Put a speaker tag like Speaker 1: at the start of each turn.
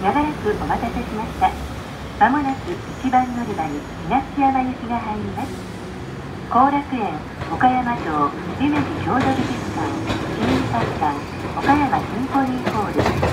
Speaker 1: 長らくお待たせしました。まもなく1番乗り場に東山行きが入ります。後楽園岡山城姫路郷土美術館市民会館岡山シンフォニーホール